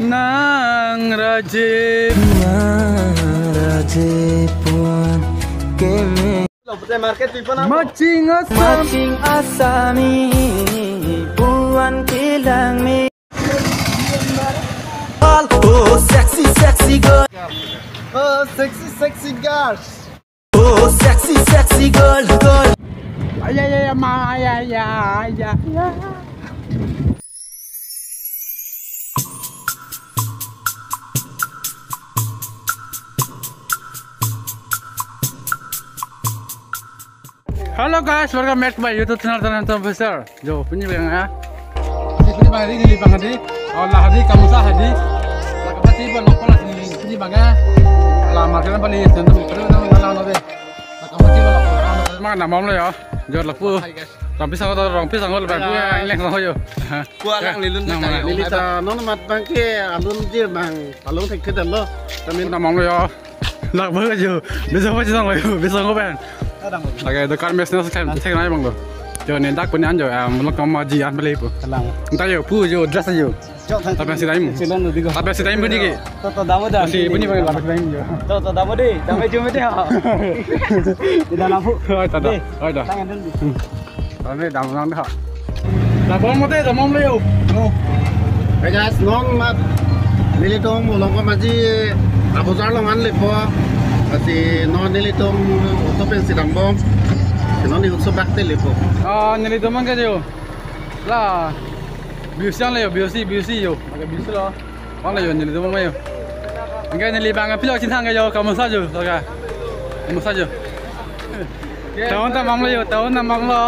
nang raje Raje puan keme macing asam Macing asami puan kilang mi. Oh sexy sexy girl. Oh, sexy, sexy girls. Oh sexy sexy girl girl. Ay ay ay ma ay ay ay ay Halo guys, welcome back to my YouTube channel Tanan Professor. Jo, punya bang ya. Si punya bang di bang di. Allah hadi kamu sah hadi. Lah kamu sih bang lokal sini punya bang ya. Lah market bali tentu perlu nama nama nama deh. Lah kamu sih bang lokal. Mana nama lo ya? Jo lapu. Tapi sang tu orang pisang lo bang. Gue yang lain yo. Gua lang lilun na Nama Lili ta non mat bang ke alun je bang. Alun thek ke lo. Tapi nama lo ya. Lah boleh jo. Besok macam sang lo yo. Besok lo bang. Lagi dekat mesnya sekarang cek naik bang lo. Jo ni dak punya anjo. Um, lo kamu ji an beli pun. Lang. Entah yo, pu yo dress aja. Jok thang. Tapi si daim. Silan no digo. Tapi si daim pun dikit. To to damo da. Masih bunyi bang lah daim jo. To to damo di. Damo jum de ha. Di dalam fu. Oh, tak dah. Oh, dah. Tangan dulu. Ini dah menang dah. Dah bom mati, dah bom leo. Hey guys, non mat. Lili tong mo long nilitong ulong ko maji. Abuzar longan lepo kasi no nilitong utopen si dambong kino ni utso bakte lepo ah nilitong man kayo la. Biusiang leyo biusi biusi yo aga biusi lo. Wala yo nilitong man yo Enggak nilibang pilok cintang kayo kamu saja loga kamu saja tahun tak mamlo yo tahun tak lo.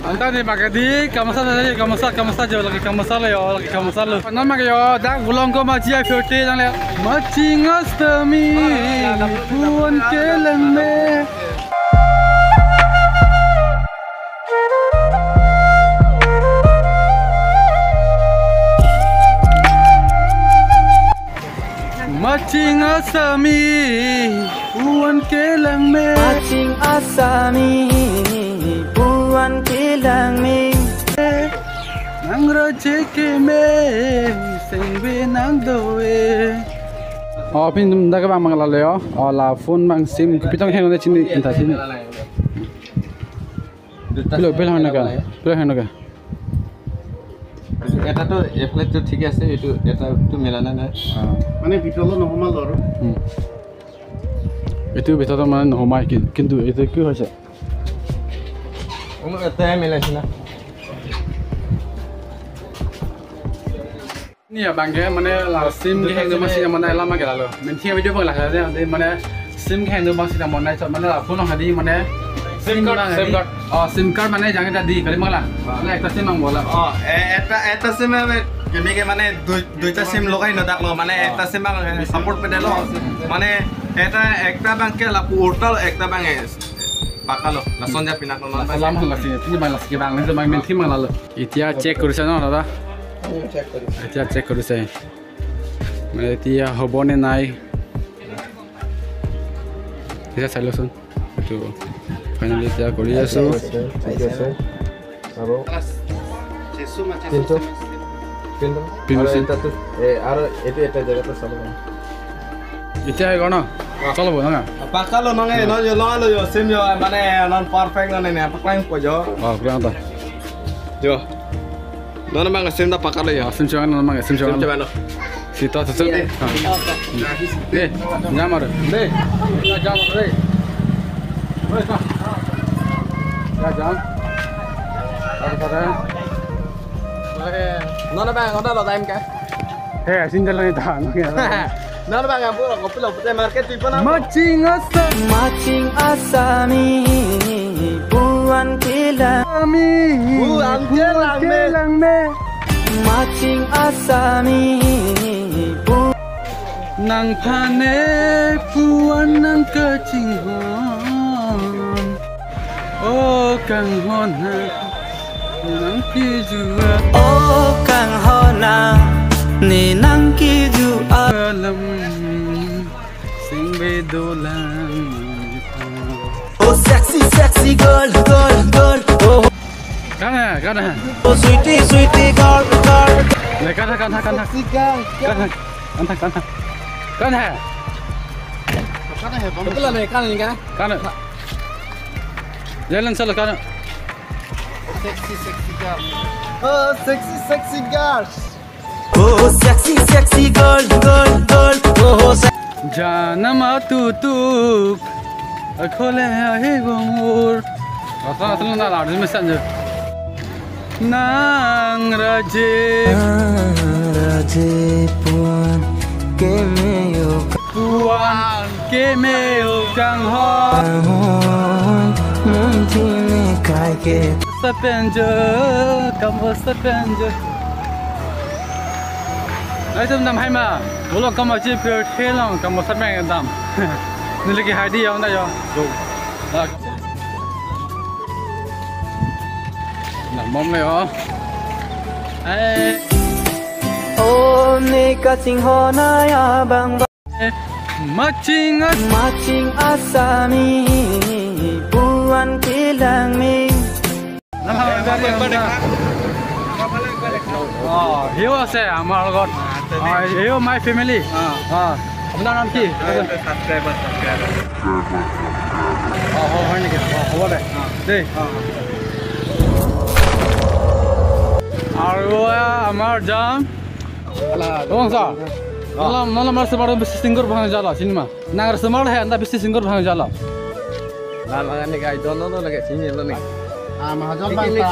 Anta nih pakai di kamasal tadi kamasal kamasal jauh lagi kamasal ya lagi kamasal lo. Nama yo ya. dah gulang ko maji ya fifty jangan lihat. Maji ngastami buan kelemme. Macing asami, buan kelemme. Macing asami. tuan kilang ming nang rojeki me sing bi nang doe Oh, pin dum dah kebang mangla leo. Oh, la phone bang sim. Pitong hengon dah chini entah sini. Pilo, pilo hengon ka? Pilo hengon ka? Eta tu, efek tu tiga sese itu. Eta tu melana na. Mana pitong lo normal loro? Itu pitong tu mana normal kin? Kintu itu kira sese. Onu ATM ile şuna. Ni ya bangke, mana la sim ke hang dua masih mana lama ke lalu. Mencium video pun lah, jadi mana sim ke hang dua masih mana cepat mana lah. Kuno hari mana sim card, sim card. Oh sim card mana jangan tadi kali mana lah. Mana ekta sim mang bola. Oh, eh, ekta ekta sim apa? Jadi ke mana dua dua sim lokai nak dak lo. Mana ekta sim mang support pun dah lo. Mana ekta ekta bangke lah portal ekta bangke. হবনে নাই চাই লোচোন ফাইনেলি এতিয়া কৰি আছো আৰু আৰু এইটো এটা জেগাতে চাব Itu ya kono. Kalau bu nggak? Pakal lo nongeng, nong jo lo sim jo mana non perfect non ini apa kalian po jo? Oh kurang tuh. Jo. Non emang sim tak pakal ya? Sim cuman non emang sim cuman. Sim cuman lo. Sita sesuatu. Eh, nyamar. Eh, nyamar deh. Ya jam. Nona bang, nona lo time kah? Hei, sinjalan itu. Nona bang abu lo kopi lo putih market tu pun. Macing asam Macing asami puan kilang kami. Puan kelang me. kelang me. Macing asami Nang pane puan nang kecing hon. Oh, kang hon nang kijua. Oh kang hona ni दुल्हन ओ sexy sexy girl girl girl ओ गाना गाना ओ sweetie sweetie girl girl ले गाना गाना गाना। गाना गाना गाना गाना। गाना है। बंगला ले गाना गाना। गाना। ले लन चलो गाना। सेक्सी सेक्सी गर्ल ओ सेक्सी सेक्सी गर्ल ओ sexy sexy girl girl girl ओ जानमा तू तू खोले आहे गोमूर असा असलं ना लाडू मी सांगत नांग राजे राजे पुआन के मेयो पुआन के मेयो कांग हो मुंजी ने काय के सपेंज कम lấy tâm tâm hay mà bố là cầm mà chỉ phiêu thế lòng cầm mà sát mẹ tâm nên là cái hai đi ông đây cho đúng là làm mong này ó ấy ôm này cả tình hoa na ya bang bang matching as matching asami buan kilang mi làm sao vậy bạn bạn bạn bạn bạn bạn bạn bạn bạn bạn bạn bạn bạn bạn bạn bạn মাই ফেমিলি অ আপোনাৰ নাম কি Subscriber, subscriber. অ হয় হয় নেকি অ হ'ব দে দেই আৰু আমাৰ যাম Bang sa. Malam malam masa baru besi singgur bang jala sini mah. Nangar semal hai anda besi singgur bang jala. Lah, lah, ni guys, don't know lagi sini lo ni. Ah, mahajon bang ta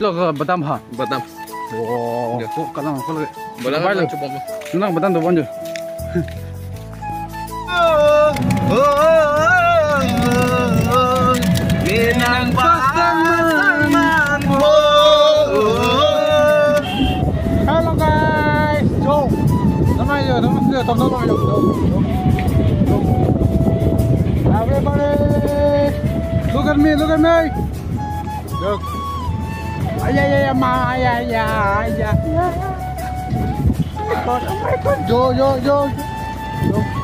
Oh, lo. Batam ha? Batam. Oh, kok kalang kok lagi. Mas lo. cubong lo. Nang Batam tu bonjo. Hello guys. Tom tom yo. Everybody. Look at me, look at me. Look. Ay ay ma ay ay ay ay. Oh my god, oh my god. Yo yo yo. Yo.